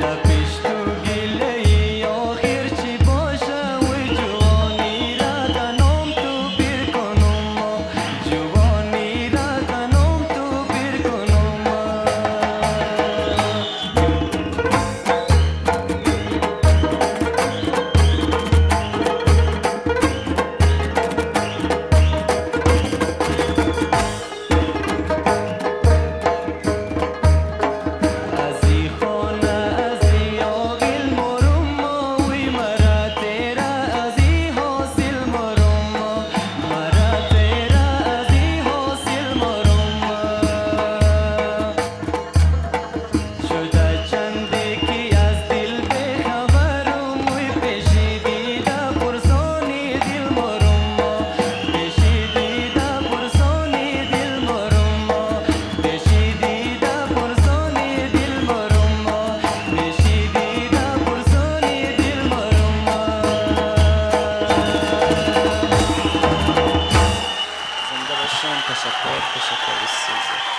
happy. fechando com a sua porta, com é a.